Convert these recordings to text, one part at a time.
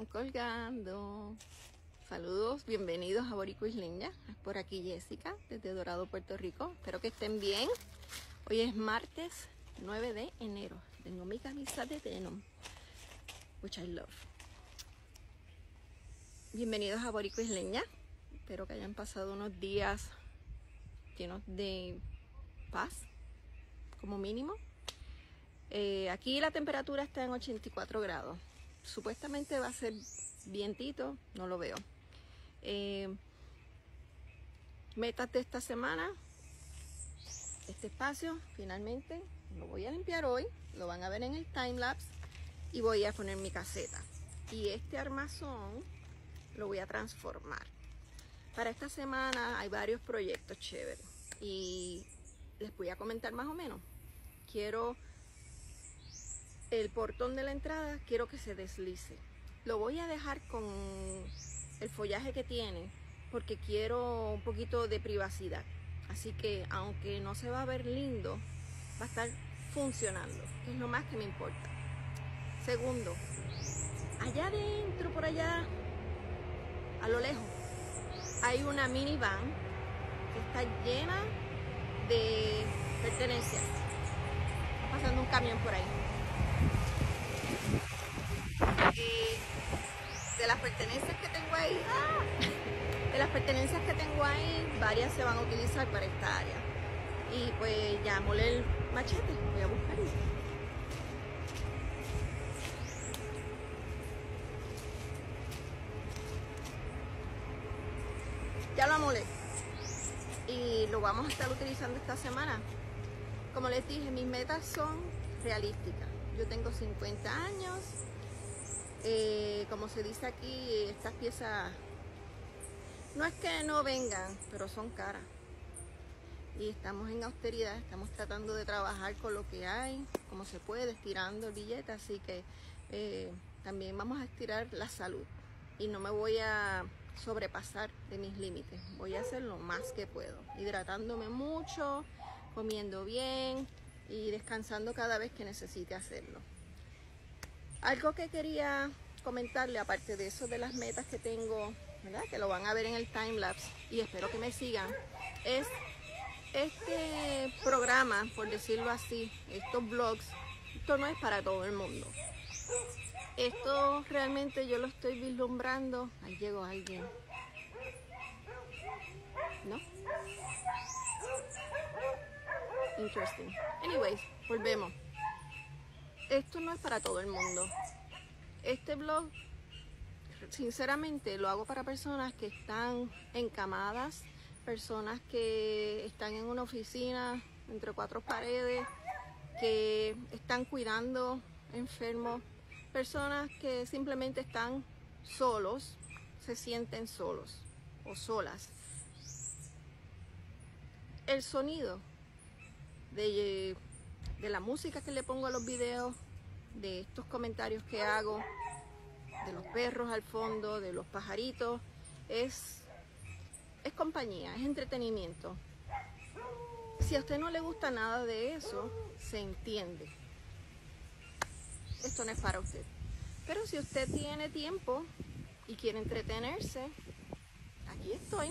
colgando. Saludos, bienvenidos a Borico Isleña. Por aquí Jessica, desde Dorado, Puerto Rico. Espero que estén bien. Hoy es martes 9 de enero. Tengo mi camisa de denim, which I love. Bienvenidos a Borico Isleña. Espero que hayan pasado unos días llenos de paz, como mínimo. Eh, aquí la temperatura está en 84 grados. Supuestamente va a ser vientito, no lo veo. Eh, metas de esta semana. Este espacio, finalmente, lo voy a limpiar hoy. Lo van a ver en el time lapse. Y voy a poner mi caseta. Y este armazón lo voy a transformar. Para esta semana hay varios proyectos chéveres. Y les voy a comentar más o menos. Quiero el portón de la entrada, quiero que se deslice. Lo voy a dejar con el follaje que tiene porque quiero un poquito de privacidad. Así que aunque no se va a ver lindo, va a estar funcionando, que es lo más que me importa. Segundo, allá adentro, por allá, a lo lejos, hay una minivan que está llena de pertenencias. Está pasando un camión por ahí. De las pertenencias que tengo ahí, ¡ah! de las pertenencias que tengo ahí, varias se van a utilizar para esta área. Y pues ya molé el machete, voy a buscarlo. Ya lo amolé y lo vamos a estar utilizando esta semana. Como les dije, mis metas son realísticas. Yo tengo 50 años, eh, como se dice aquí, estas piezas no es que no vengan, pero son caras. Y estamos en austeridad, estamos tratando de trabajar con lo que hay, como se puede, estirando el billete, así que eh, también vamos a estirar la salud. Y no me voy a sobrepasar de mis límites, voy a hacer lo más que puedo, hidratándome mucho, comiendo bien y descansando cada vez que necesite hacerlo. Algo que quería comentarle, aparte de eso de las metas que tengo, ¿verdad? que lo van a ver en el time lapse y espero que me sigan, es este programa, por decirlo así, estos blogs, esto no es para todo el mundo. Esto realmente yo lo estoy vislumbrando. Ahí llegó alguien. ¿No? Interesting. Anyways, volvemos esto no es para todo el mundo. Este blog, sinceramente, lo hago para personas que están encamadas, personas que están en una oficina entre cuatro paredes, que están cuidando enfermos, personas que simplemente están solos, se sienten solos o solas. El sonido de de la música que le pongo a los videos, de estos comentarios que hago, de los perros al fondo, de los pajaritos, es, es compañía, es entretenimiento. Si a usted no le gusta nada de eso, se entiende. Esto no es para usted. Pero si usted tiene tiempo y quiere entretenerse, aquí estoy.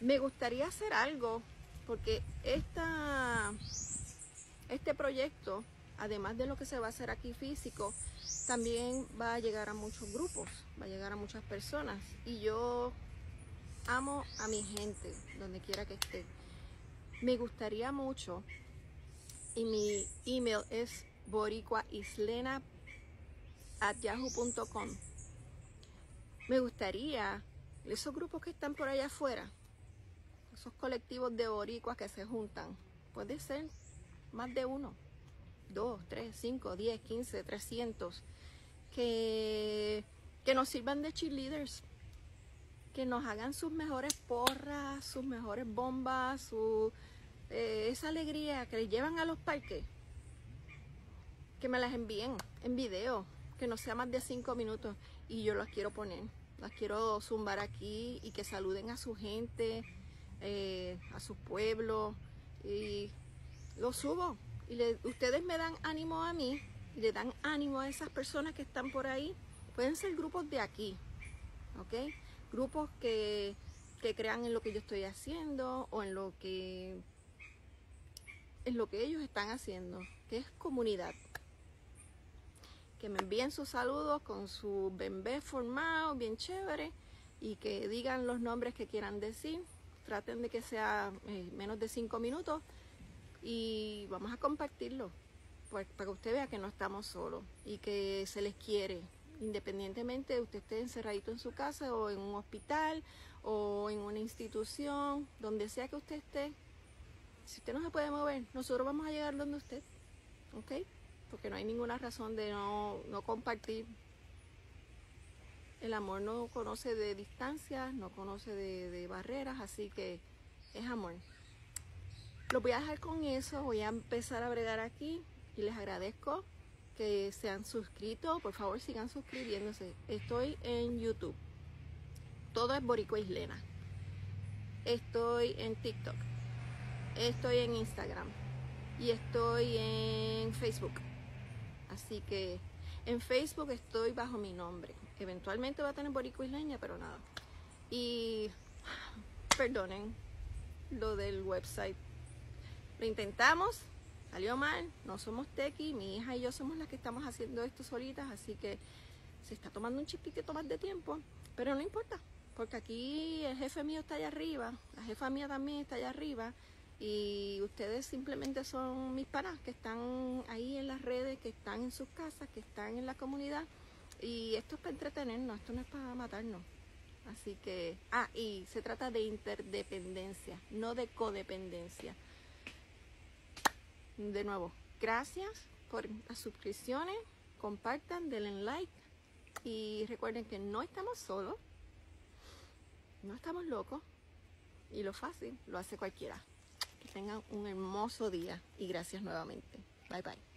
Me gustaría hacer algo porque esta este proyecto, además de lo que se va a hacer aquí físico, también va a llegar a muchos grupos, va a llegar a muchas personas. Y yo amo a mi gente, donde quiera que esté. Me gustaría mucho, y mi email es boricuaislena at yahoo.com. Me gustaría, esos grupos que están por allá afuera, esos colectivos de boricuas que se juntan, puede ser más de uno, dos, tres, cinco, diez, quince, trescientos, que, que nos sirvan de cheerleaders, que nos hagan sus mejores porras, sus mejores bombas, su, eh, esa alegría que les llevan a los parques, que me las envíen en video, que no sea más de cinco minutos. Y yo las quiero poner, las quiero zumbar aquí y que saluden a su gente, eh, a su pueblo y lo subo y ustedes me dan ánimo a mí y le dan ánimo a esas personas que están por ahí Pueden ser grupos de aquí, ¿ok? Grupos que, que crean en lo que yo estoy haciendo o en lo que en lo que ellos están haciendo, que es comunidad. Que me envíen sus saludos con su bembé formado, bien chévere, y que digan los nombres que quieran decir. Traten de que sea eh, menos de cinco minutos y vamos a compartirlo pues, para que usted vea que no estamos solos y que se les quiere, independientemente de usted esté encerradito en su casa o en un hospital o en una institución, donde sea que usted esté, si usted no se puede mover, nosotros vamos a llegar donde usted, ¿ok? Porque no hay ninguna razón de no, compartir. El amor no conoce de distancias, no conoce de, barreras, así que es amor. Lo voy a dejar con eso, voy a empezar a bregar aquí y les agradezco que se han suscrito, por favor sigan suscribiéndose. Estoy en YouTube, todo es Boricua Islena. Estoy en TikTok, estoy en Instagram y estoy en Facebook. Así que en Facebook estoy bajo mi nombre. Eventualmente va a tener Boricua Isleña, pero nada. Y perdonen lo del website. Lo intentamos, salió mal, no somos tequi, mi hija y yo somos las que estamos haciendo esto solitas, así que se está tomando un chispito más de tiempo, pero no importa, porque aquí el jefe mío está allá arriba, la jefa mía también está allá arriba, y ustedes simplemente son mis panas que están ahí en las redes, que están en sus casas, que están en la comunidad, y esto es para entretenernos, esto no es para matarnos. Así que, ah, y se trata de interdependencia, no de codependencia. De nuevo, gracias por las suscripciones, compartan, denle like y recuerden que no estamos solos, no estamos locos y lo fácil lo hace cualquiera. Que tengan un hermoso día y gracias nuevamente. Bye bye.